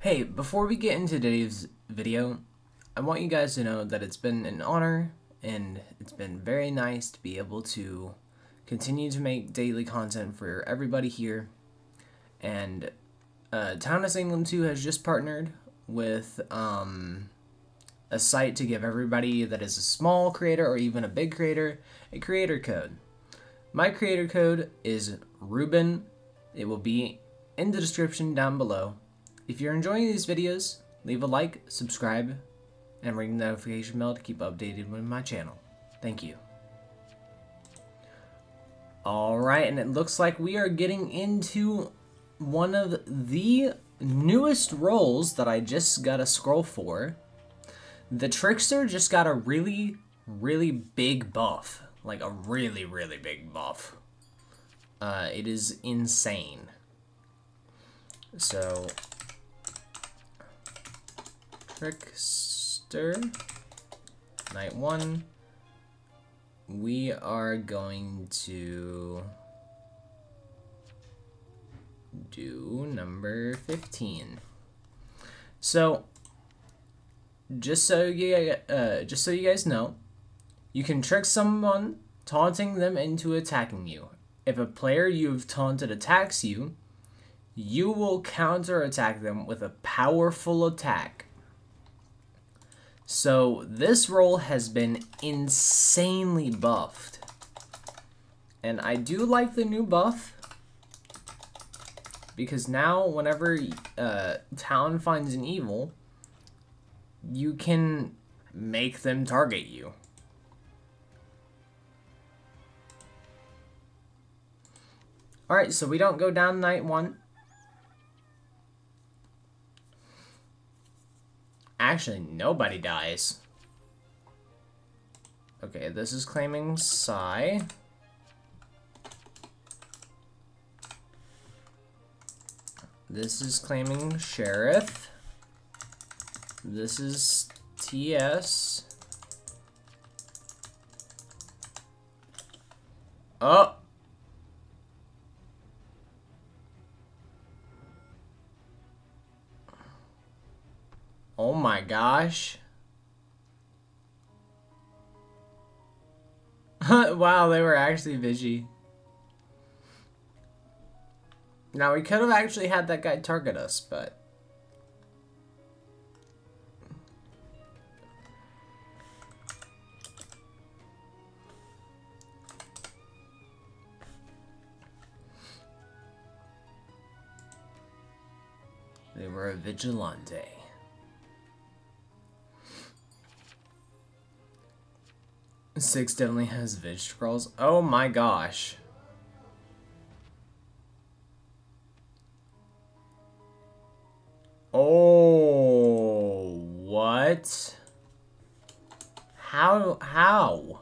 Hey, before we get into today's video, I want you guys to know that it's been an honor and it's been very nice to be able to continue to make daily content for everybody here. And uh, Town of Salem 2 has just partnered with um, a site to give everybody that is a small creator or even a big creator a creator code. My creator code is Ruben. It will be in the description down below. If you're enjoying these videos, leave a like, subscribe, and ring the notification bell to keep updated with my channel. Thank you. Alright, and it looks like we are getting into one of the newest roles that I just got a scroll for. The Trickster just got a really, really big buff. Like a really, really big buff. Uh, it is insane. So, Trickster, night one. We are going to do number 15. So, just so you uh, just so you guys know, you can trick someone, taunting them into attacking you. If a player you've taunted attacks you, you will counterattack them with a powerful attack. So this role has been insanely buffed. And I do like the new buff. Because now whenever uh, Town finds an evil, you can make them target you. Alright, so we don't go down night one. Actually, nobody dies. Okay, this is claiming Psy. This is claiming Sheriff. This is TS. Oh! Oh my gosh. wow, they were actually Vigi. Now, we could have actually had that guy target us, but... They were a vigilante. Six definitely has Vig scrolls. Oh my gosh. Oh, what? How, how?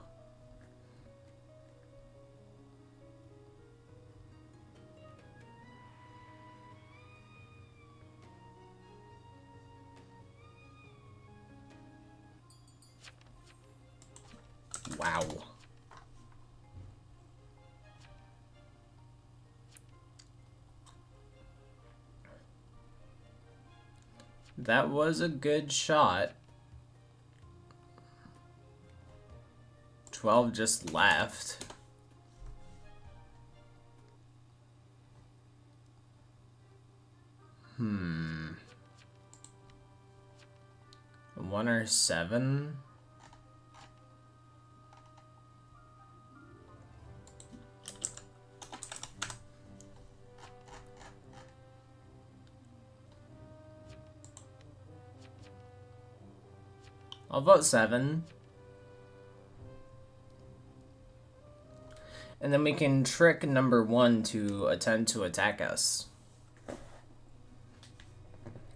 That was a good shot. 12 just left. Hmm. One or seven? I'll vote seven. And then we can trick number one to attempt to attack us.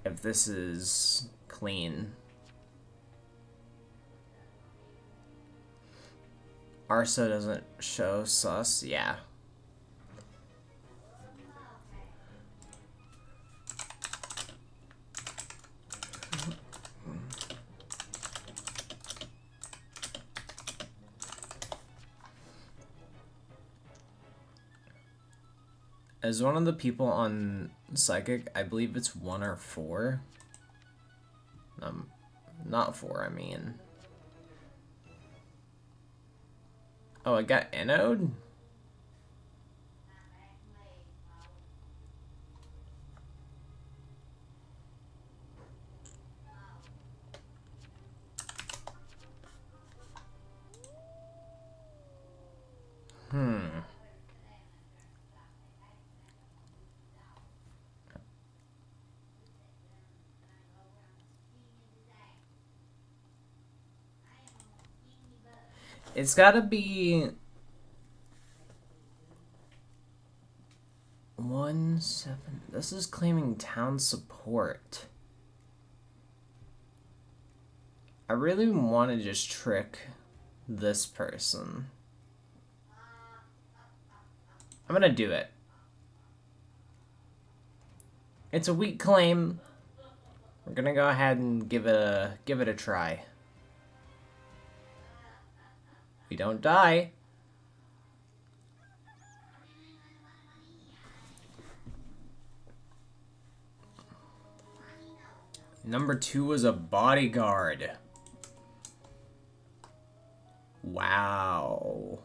If this is clean. Arso doesn't show sus, yeah. As one of the people on Psychic, I believe it's one or four. Um, not four, I mean. Oh, I got Anode? Hmm. It's gotta be one seven. This is claiming town support. I really want to just trick this person. I'm gonna do it. It's a weak claim. We're gonna go ahead and give it a give it a try. We don't die. Number two was a bodyguard. Wow.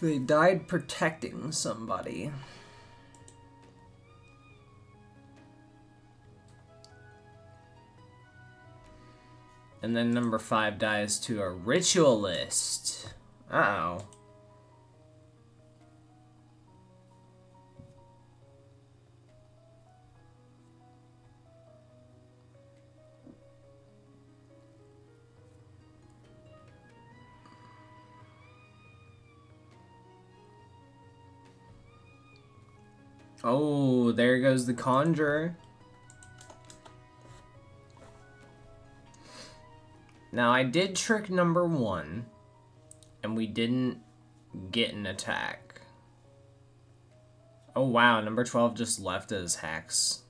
They died protecting somebody. And then number five dies to a ritualist. Uh oh. Oh, there goes the conjurer. Now, I did trick number one, and we didn't get an attack. Oh, wow, number 12 just left as Hex.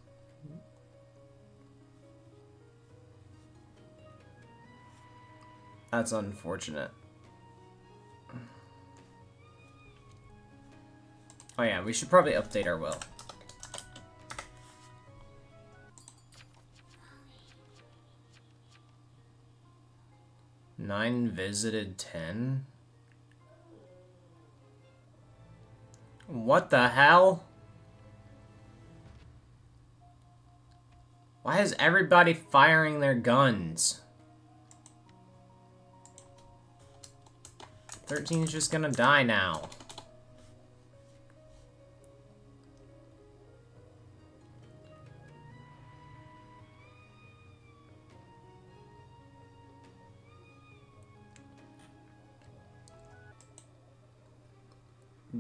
That's unfortunate. Oh yeah, we should probably update our will. Nine visited ten? What the hell? Why is everybody firing their guns? 13's just gonna die now.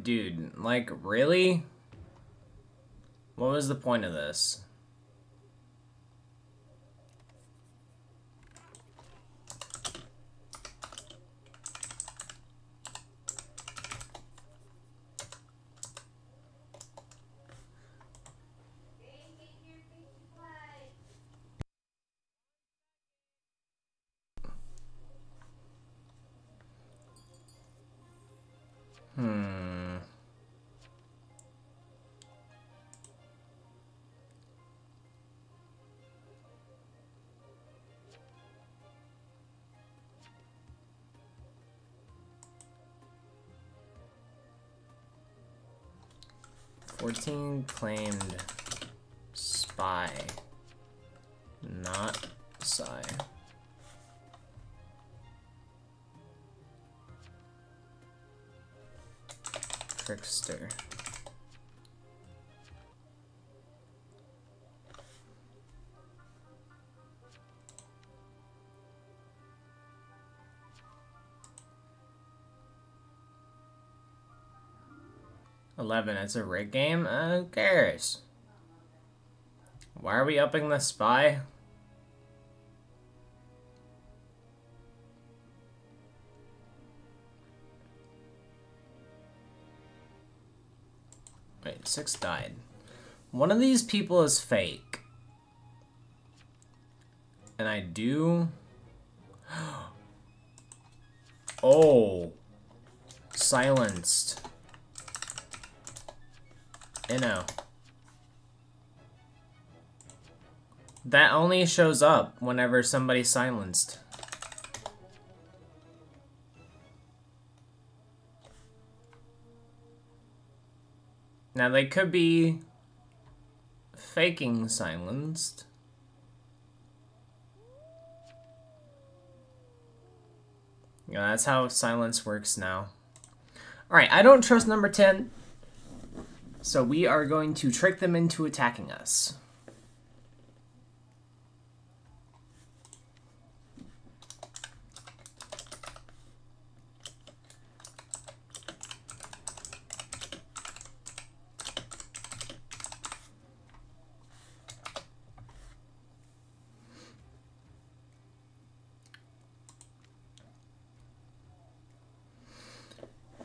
Dude, like, really? What was the point of this? 14 claimed spy, not psi. Trickster. Eleven, it's a rig game? Uh, who cares? Why are we upping the spy? Wait, six died. One of these people is fake. And I do... Oh. Silenced. Know. That only shows up whenever somebody's silenced. Now they could be faking silenced. Yeah, that's how silence works now. Alright, I don't trust number 10. So we are going to trick them into attacking us.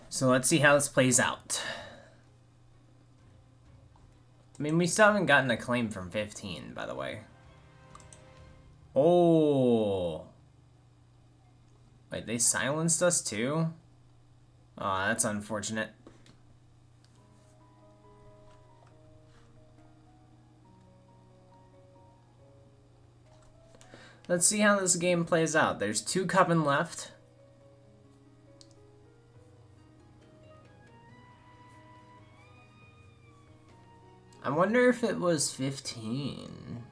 So let's see how this plays out. I mean, we still haven't gotten a claim from 15, by the way. Oh. Wait, they silenced us too? Oh, that's unfortunate. Let's see how this game plays out. There's two Coven left. I wonder if it was 15.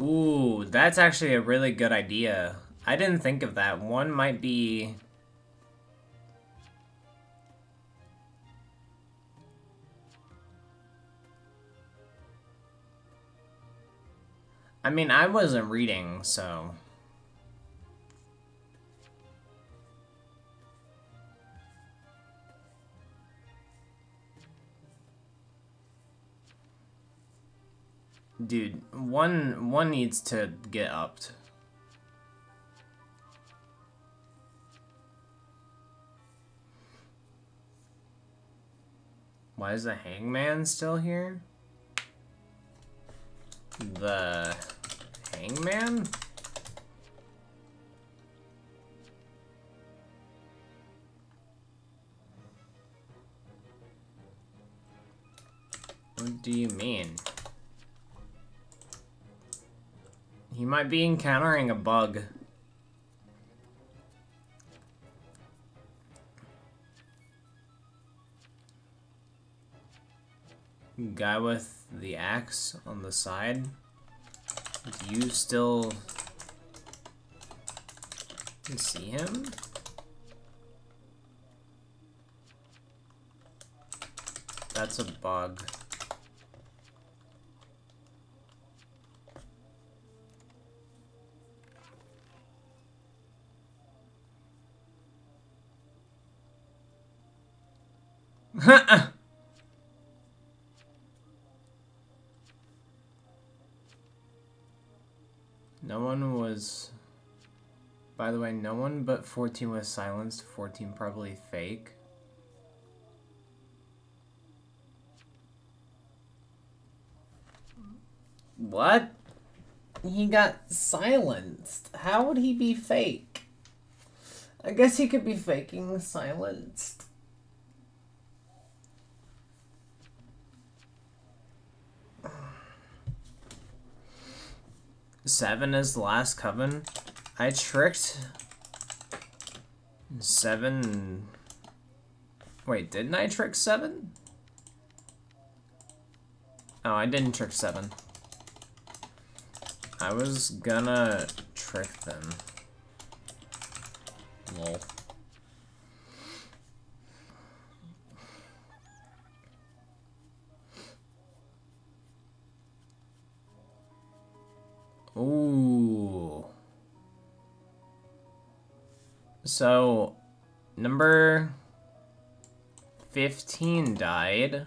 Ooh, that's actually a really good idea. I didn't think of that. One might be I mean, I wasn't reading, so... Dude, one one needs to get upped. Why is the hangman still here? The hangman? What do you mean? He might be encountering a bug. Guy with the axe on the side. Do you still see him? That's a bug. By the way, no one but 14 was silenced. 14 probably fake. What? He got silenced. How would he be fake? I guess he could be faking silenced. Seven is the last coven. I tricked seven. Wait, didn't I trick seven? Oh, I didn't trick seven. I was gonna trick them. Lol. Ooh. So, number 15 died.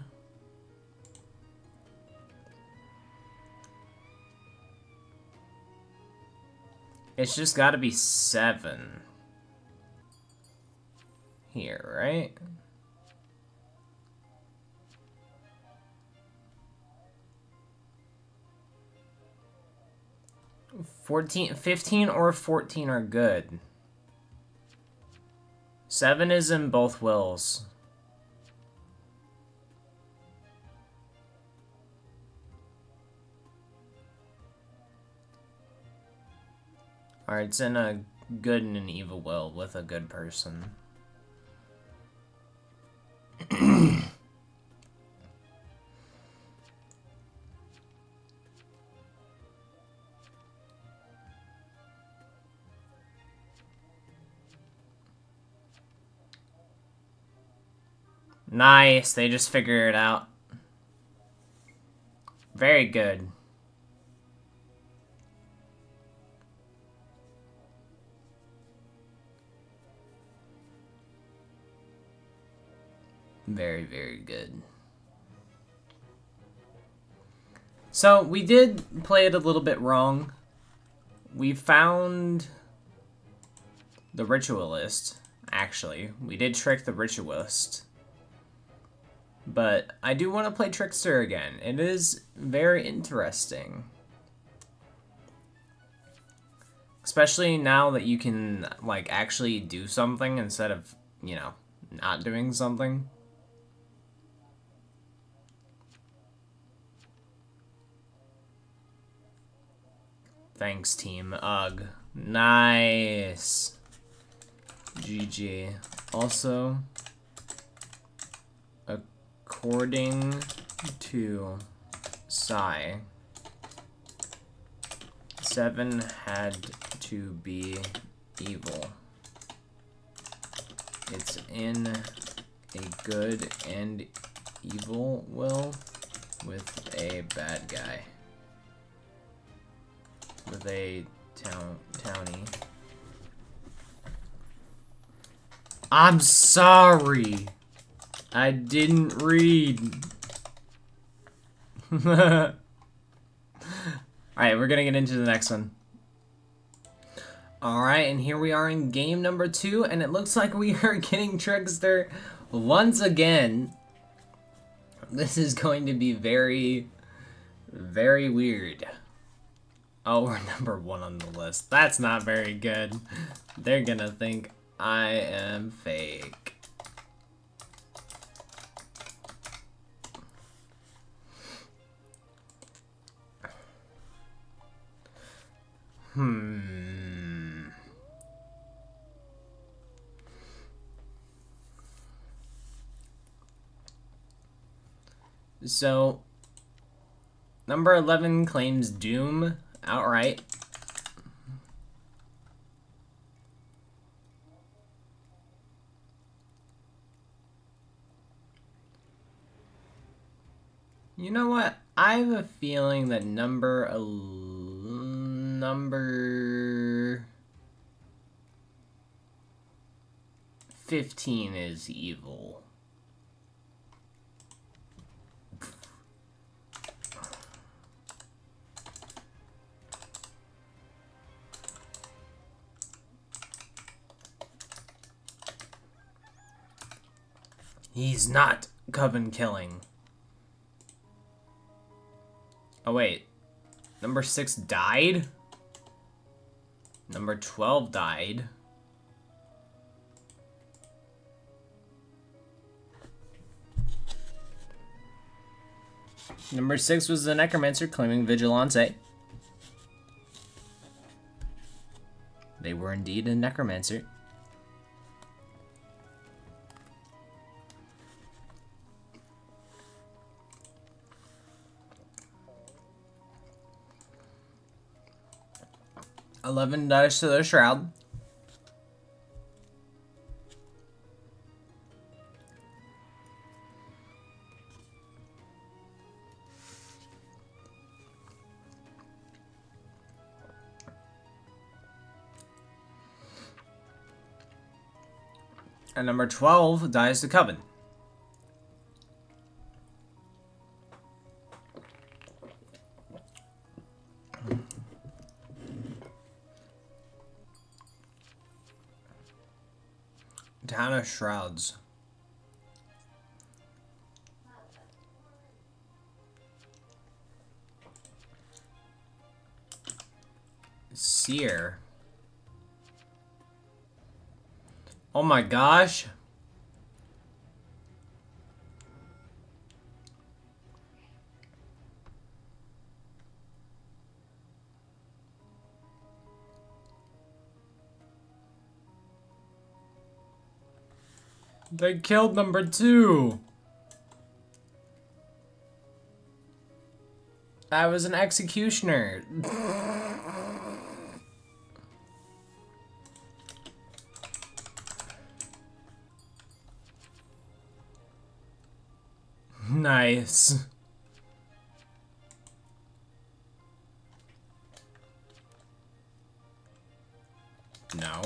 It's just got to be seven. Here, right? Fourteen, fifteen, or 14 are good. 7 is in both wills. Alright, it's in a good and an evil will with a good person. nice, they just figured it out. Very good. Very, very good. So, we did play it a little bit wrong. We found the ritualist, actually. We did trick the ritualist. But I do want to play Trickster again. It is very interesting. Especially now that you can, like, actually do something instead of, you know, not doing something. Thanks, team. Ugh. Nice. GG. Also, according to Psy, 7 had to be evil. It's in a good and evil will with a bad guy with a town townie. I'm sorry. I didn't read. Alright, we're gonna get into the next one. Alright, and here we are in game number two, and it looks like we are getting Trickster once again. This is going to be very, very weird. Oh, we're number one on the list. That's not very good. They're gonna think I am fake. Hmm. So, number 11 claims Doom outright. You know what? I have a feeling that number number 15 is evil. He's not coven killing. Oh wait. Number 6 died? Number 12 died. Number 6 was the Necromancer claiming Vigilante. They were indeed a Necromancer. Eleven dice to the shroud. And number 12 dies to Coven. Shrouds. Seer. Oh my gosh. They killed number two. I was an executioner. nice. No.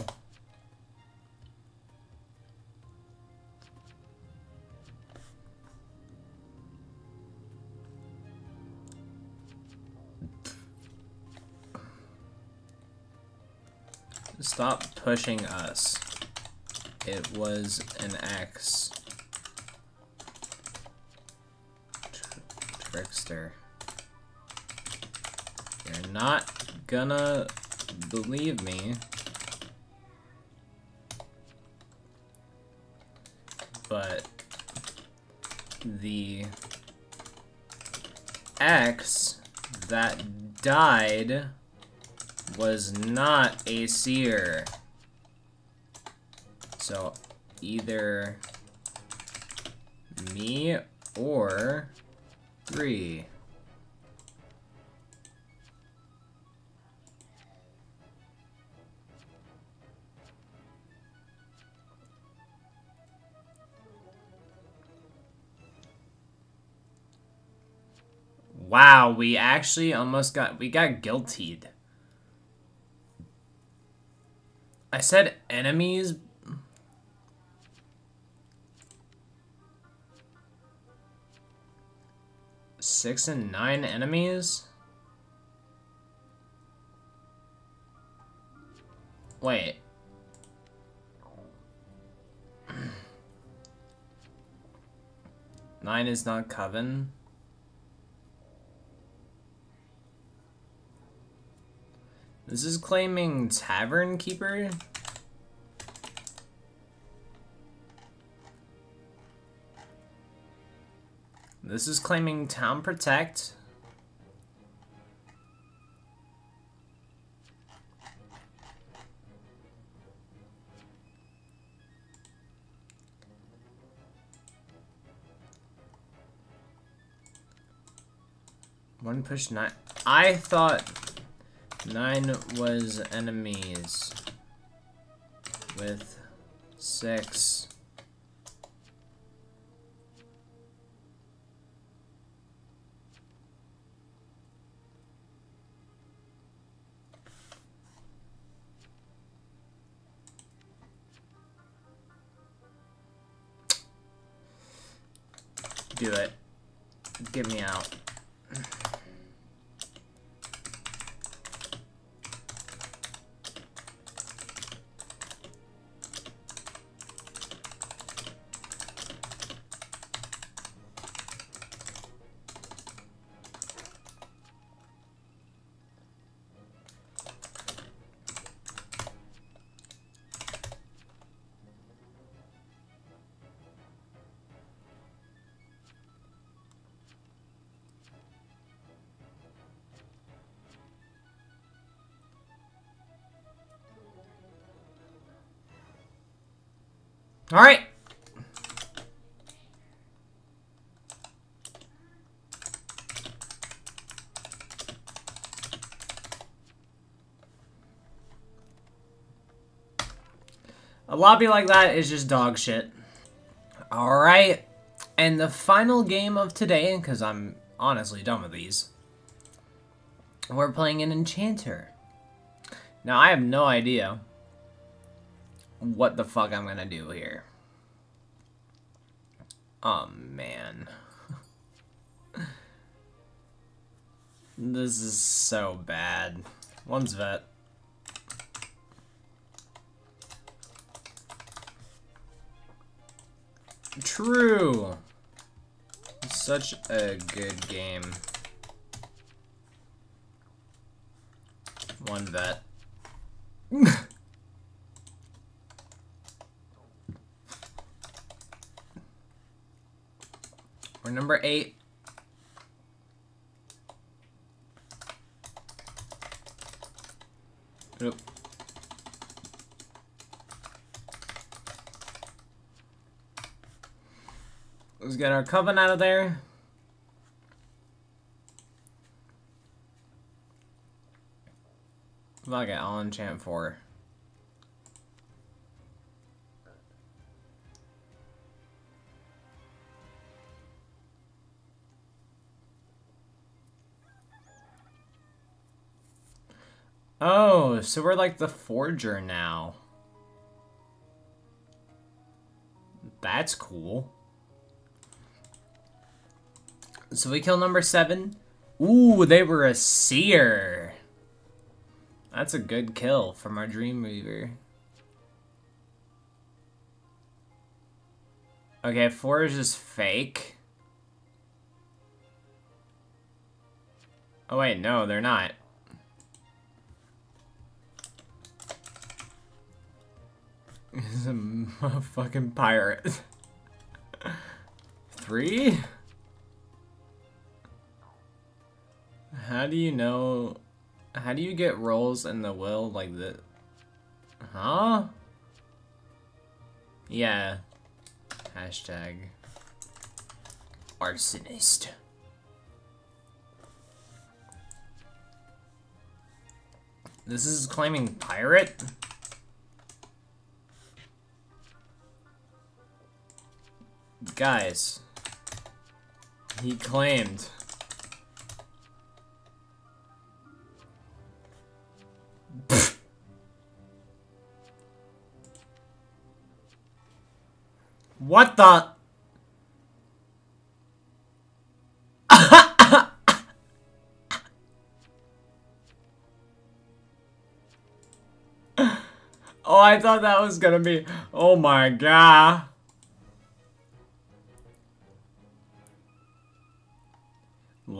Stop pushing us. It was an X. trickster. You're not gonna believe me. But the X that died was not a seer. So either me or three. Wow, we actually almost got, we got guiltied. I said enemies. Six and nine enemies? Wait. Nine is not Coven? This is claiming Tavern Keeper? This is claiming Town Protect. One push nine. I thought Nine was enemies with six. Do it. Get me out. All right. A lobby like that is just dog shit. Alright, and the final game of today, because I'm honestly done with these, we're playing an Enchanter. Now, I have no idea what the fuck I'm gonna do here. Oh, man. this is so bad. One's vet. True. Such a good game. One vet. We're number eight. Oop. Let's get our coven out of there. Fuck it, I'll enchant four. Oh, so we're like the forger now. That's cool. So we kill number seven. Ooh, they were a seer. That's a good kill from our Dreamweaver. Okay, four is just fake. Oh wait, no, they're not. He's a fucking pirate. Three? How do you know... How do you get roles in the will like that? Huh? Yeah. Hashtag. Arsonist. This is claiming pirate? Guys. He claimed. What the? oh, I thought that was gonna be... Oh my god.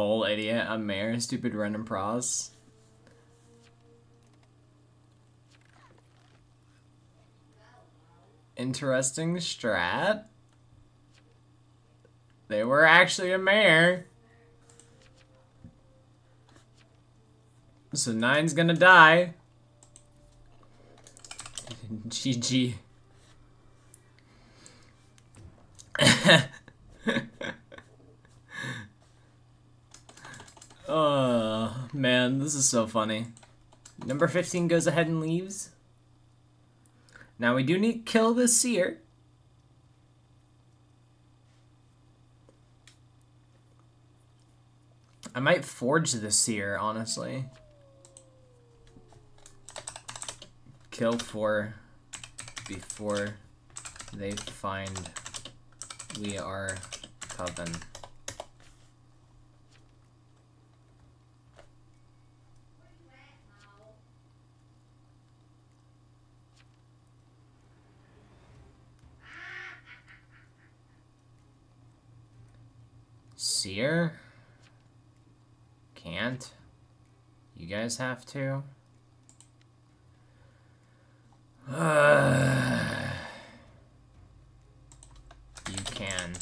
Lol, idiot. I'm mayor. Stupid random pros. Interesting strat. They were actually a mayor. So nine's gonna die. GG. oh, man, this is so funny. Number 15 goes ahead and leaves. Now we do need kill the seer. I might forge the seer, honestly. Kill four before they find we are coven. Seer? Can't. You guys have to? Uh, you can.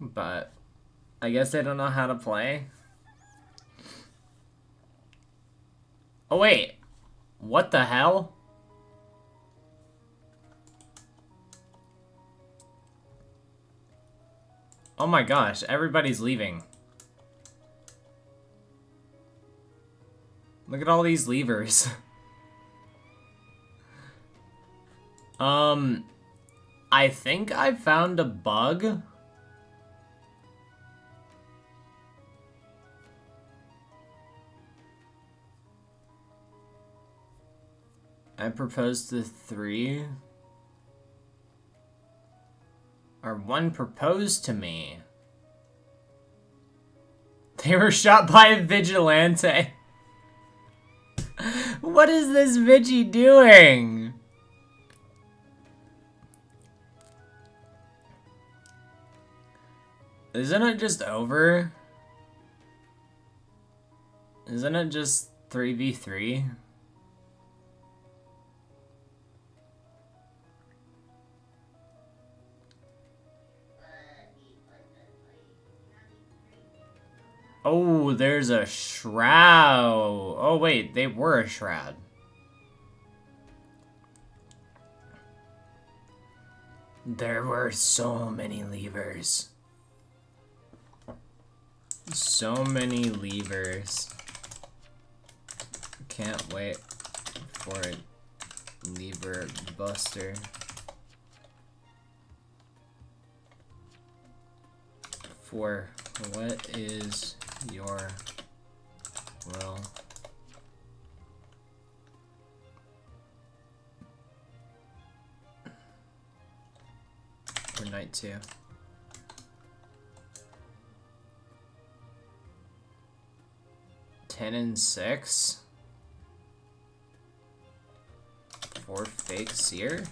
But I guess they don't know how to play. Oh wait, what the hell? Oh my gosh, everybody's leaving. Look at all these levers. um, I think I found a bug. I proposed to three or one proposed to me. They were shot by a vigilante. what is this Vigi doing? Isn't it just over? Isn't it just 3v3? Oh, there's a shroud. Oh, wait, they were a shroud. There were so many leavers. So many leavers. Can't wait for a leaver buster. For what is your will? For night two. Ten and six? For fake seer?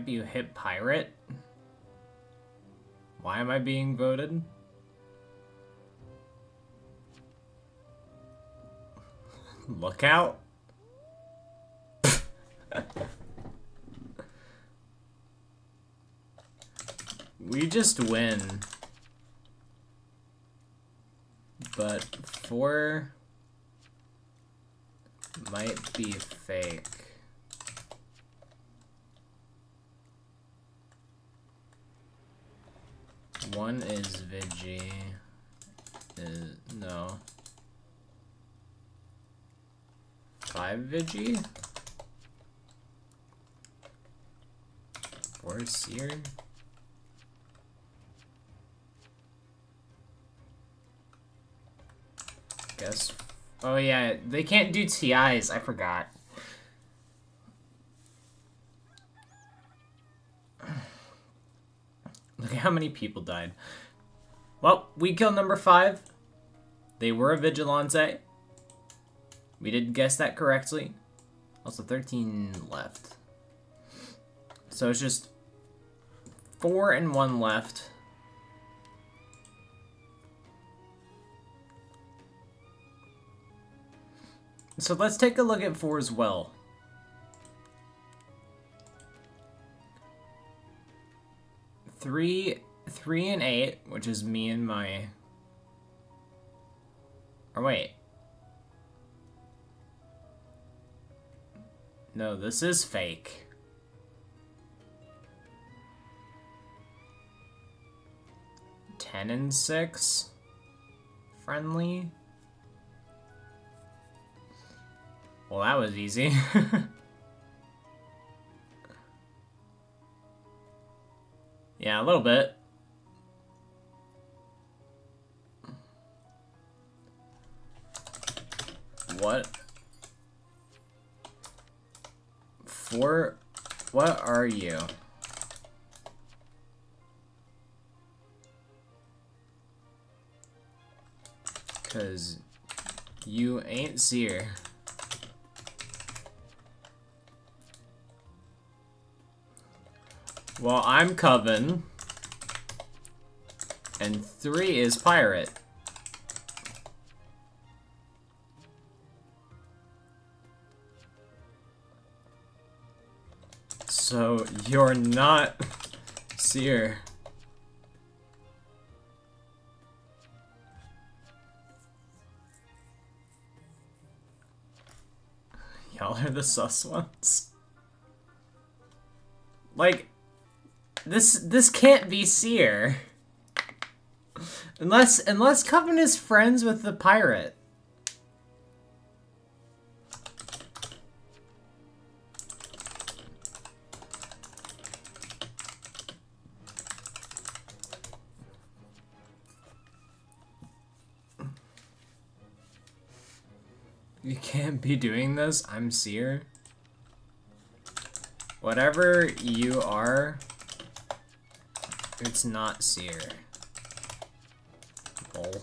Yep, you hit pirate. Why am I being voted? Look out. we just win. But four might be fake. One is Vigi. Is, no. Five Vigi? Four Seer? Guess. Oh yeah, they can't do TIs, I forgot. How many people died. Well, we killed number five. They were a Vigilante. We didn't guess that correctly. Also, 13 left. So it's just four and one left. So let's take a look at four as well. Three, three and eight, which is me and my... Or wait. No, this is fake. Ten and six? Friendly? Well, that was easy. yeah, a little bit. What? For... What are you? Cause you ain't seer. Well, I'm Coven. And three is Pirate. So, you're not Seer. Y'all are the sus ones. Like, this this can't be Seer. Unless unless Coven is friends with the pirate. You can't be doing this. I'm Seer. Whatever you are, it's not seer. Lol.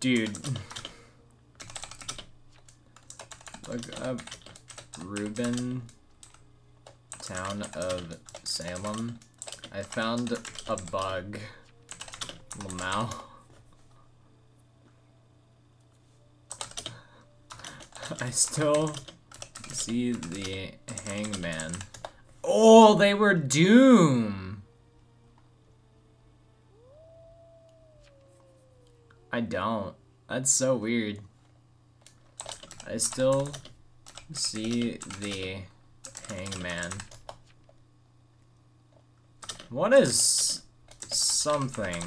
Dude. Look up RuBen, town of Salem. I found a bug. Lamau. I still see the hangman. Oh, they were Doom! I don't. That's so weird. I still see the hangman. What is something?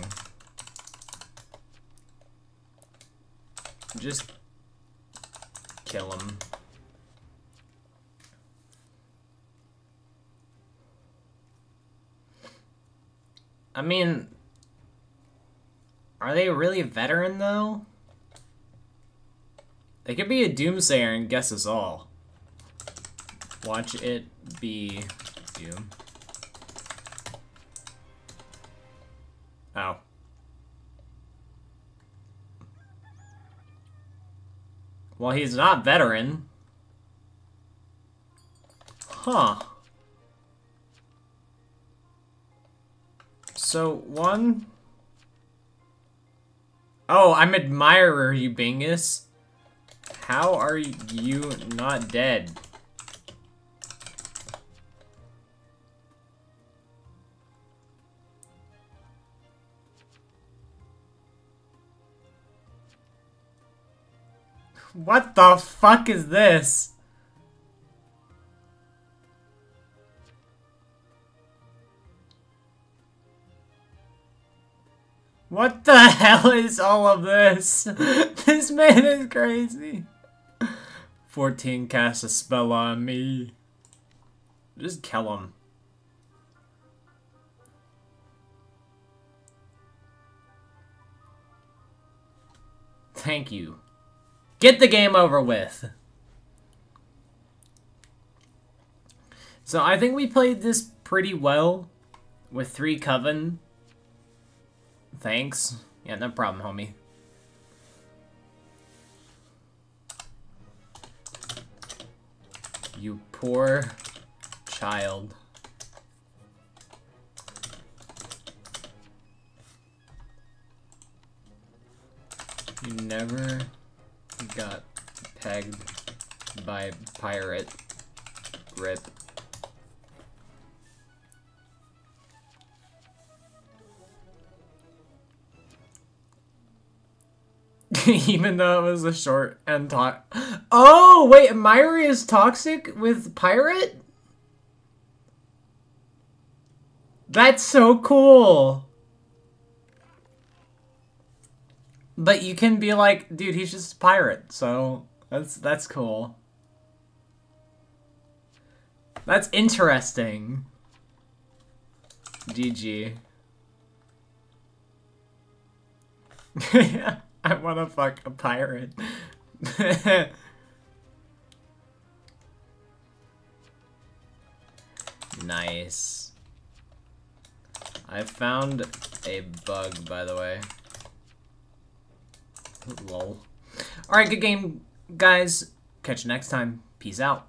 Just kill him. I mean, are they really a veteran though? They could be a doomsayer and guess us all. Watch it be Doom. Oh. Well, he's not veteran. Huh. So, one... Oh, I'm admirer, you bingus. How are you not dead? What the fuck is this? What the hell is all of this? this man is crazy. 14 cast a spell on me. Just kill him. Thank you. Get the game over with. So I think we played this pretty well with three Coven. Thanks. Yeah, no problem, homie. You poor child. You never got pegged by pirate. Rip. Even though it was a short and talk. Oh, wait, Myri is toxic with Pirate? That's so cool. But you can be like, dude, he's just a pirate, so that's that's cool. That's interesting. GG. yeah, I wanna fuck a pirate. nice. I found a bug, by the way. Lol. Alright, good game, guys. Catch you next time. Peace out.